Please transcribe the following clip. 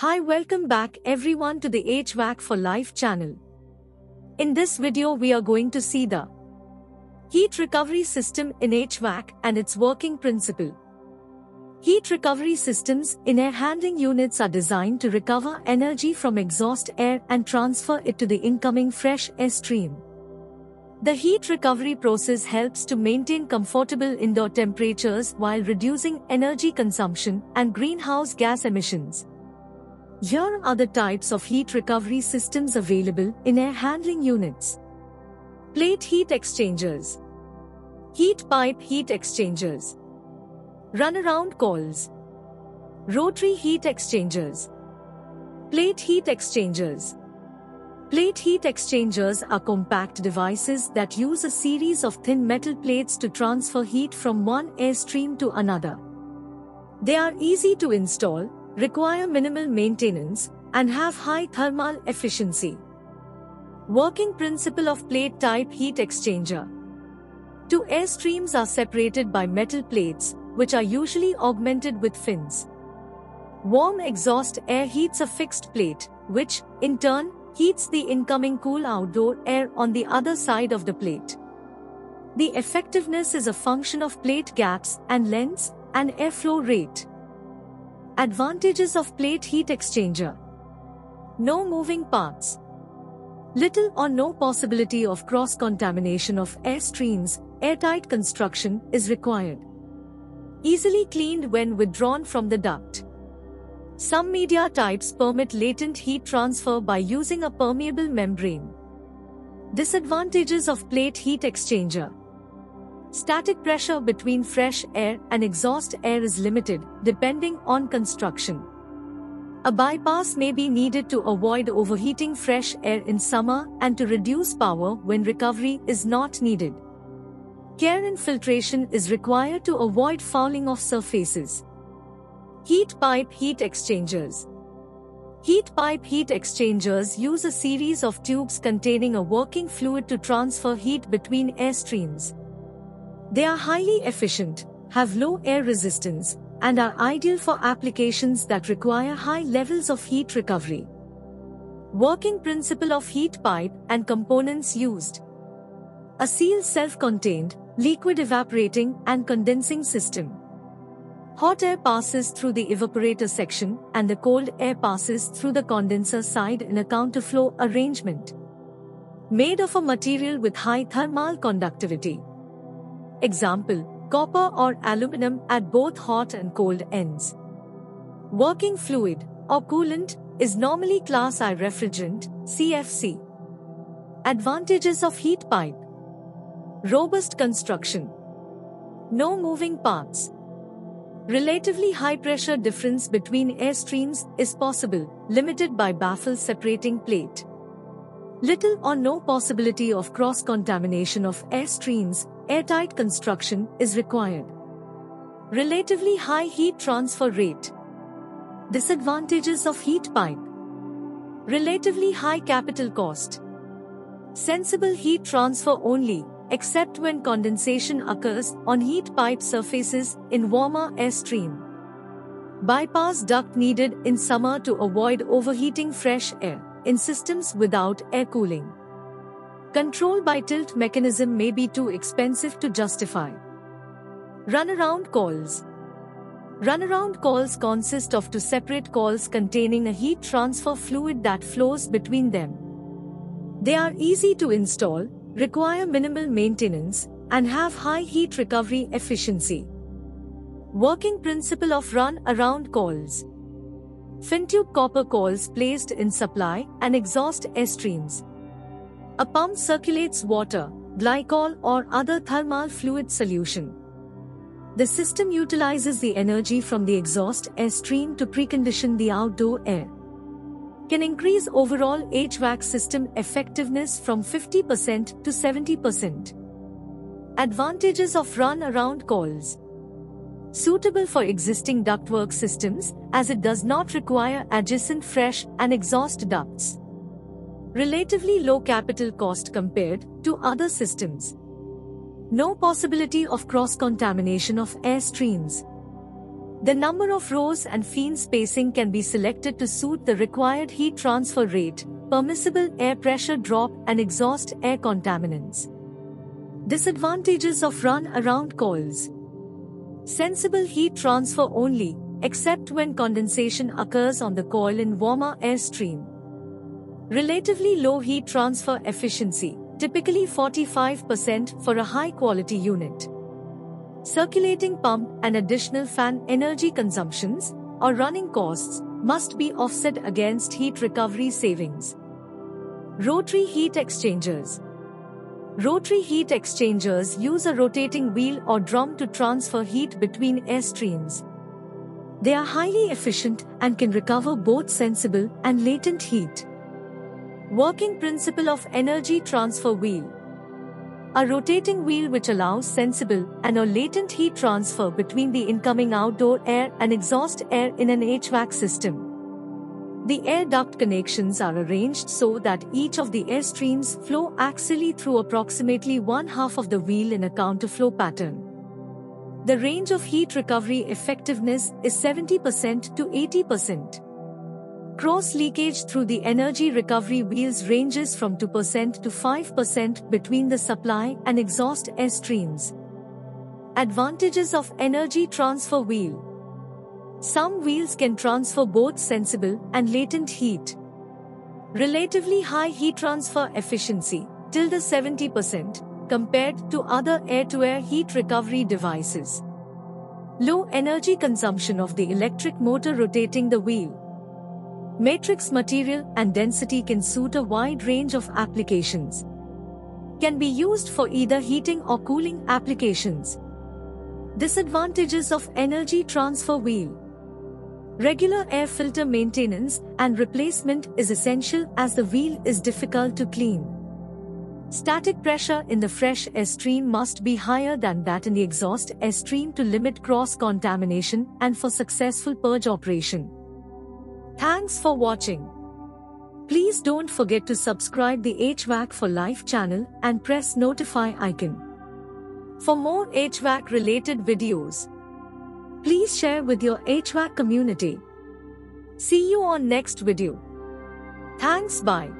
Hi welcome back everyone to the HVAC for Life channel. In this video we are going to see the heat recovery system in HVAC and its working principle. Heat recovery systems in air handling units are designed to recover energy from exhaust air and transfer it to the incoming fresh air stream. The heat recovery process helps to maintain comfortable indoor temperatures while reducing energy consumption and greenhouse gas emissions. Here are the types of heat recovery systems available in air handling units. Plate heat exchangers. Heat pipe heat exchangers. Runaround coils. Rotary heat exchangers. Plate heat exchangers. Plate heat exchangers are compact devices that use a series of thin metal plates to transfer heat from one airstream to another. They are easy to install, require minimal maintenance, and have high thermal efficiency. Working principle of plate type heat exchanger. Two air streams are separated by metal plates, which are usually augmented with fins. Warm exhaust air heats a fixed plate, which, in turn, heats the incoming cool outdoor air on the other side of the plate. The effectiveness is a function of plate gaps and lengths and airflow rate. Advantages of plate heat exchanger. No moving parts. Little or no possibility of cross-contamination of air streams, airtight construction is required. Easily cleaned when withdrawn from the duct. Some media types permit latent heat transfer by using a permeable membrane. Disadvantages of plate heat exchanger. Static pressure between fresh air and exhaust air is limited, depending on construction. A bypass may be needed to avoid overheating fresh air in summer and to reduce power when recovery is not needed. Care and filtration is required to avoid fouling of surfaces. Heat pipe heat exchangers. Heat pipe heat exchangers use a series of tubes containing a working fluid to transfer heat between air streams. They are highly efficient, have low air resistance, and are ideal for applications that require high levels of heat recovery. Working principle of heat pipe and components used. A sealed self-contained, liquid evaporating and condensing system. Hot air passes through the evaporator section and the cold air passes through the condenser side in a counterflow arrangement. Made of a material with high thermal conductivity. Example, copper or aluminum at both hot and cold ends. Working fluid, or coolant, is normally class I refrigerant, CFC. Advantages of heat pipe. Robust construction. No moving parts. Relatively high pressure difference between air streams is possible, limited by baffle separating plate. Little or no possibility of cross-contamination of air streams, airtight construction is required. Relatively high heat transfer rate. Disadvantages of heat pipe. Relatively high capital cost. Sensible heat transfer only, except when condensation occurs on heat pipe surfaces in warmer air stream. Bypass duct needed in summer to avoid overheating fresh air in systems without air cooling. Control by tilt mechanism may be too expensive to justify. Runaround coils. Runaround coils consist of two separate coils containing a heat transfer fluid that flows between them. They are easy to install, require minimal maintenance, and have high heat recovery efficiency. Working principle of run-around coils. Fin-tube copper coils placed in supply and exhaust air streams. A pump circulates water, glycol or other thermal fluid solution. The system utilizes the energy from the exhaust air stream to precondition the outdoor air. Can increase overall HVAC system effectiveness from 50% to 70%. Advantages of run-around coils. Suitable for existing ductwork systems as it does not require adjacent fresh and exhaust ducts relatively low capital cost compared to other systems. No possibility of cross-contamination of air streams. The number of rows and fin spacing can be selected to suit the required heat transfer rate, permissible air pressure drop and exhaust air contaminants. Disadvantages of run-around coils. Sensible heat transfer only, except when condensation occurs on the coil in warmer airstream. Relatively low heat transfer efficiency, typically 45% for a high-quality unit circulating pump and additional fan energy consumptions or running costs must be offset against heat recovery savings. Rotary heat exchangers. Rotary heat exchangers use a rotating wheel or drum to transfer heat between airstreams. They are highly efficient and can recover both sensible and latent heat. Working principle of energy transfer wheel. A rotating wheel which allows sensible and or latent heat transfer between the incoming outdoor air and exhaust air in an HVAC system. The air duct connections are arranged so that each of the air streams flow axially through approximately one half of the wheel in a counterflow pattern. The range of heat recovery effectiveness is 70% to 80%. Cross leakage through the energy recovery wheels ranges from 2% to 5% between the supply and exhaust air streams. Advantages of energy transfer wheel. Some wheels can transfer both sensible and latent heat. Relatively high heat transfer efficiency, till the 70%, compared to other air-to-air heat recovery devices. Low energy consumption of the electric motor rotating the wheel. Matrix material and density can suit a wide range of applications. Can be used for either heating or cooling applications. Disadvantages of energy transfer wheel. Regular air filter maintenance and replacement is essential as the wheel is difficult to clean. Static pressure in the fresh air stream must be higher than that in the exhaust air stream to limit cross-contamination and for successful purge operation. Thanks for watching. Please don't forget to subscribe the HVAC for Life channel and press notify icon. For more HVAC related videos, please share with your HVAC community. See you on next video. Thanks bye.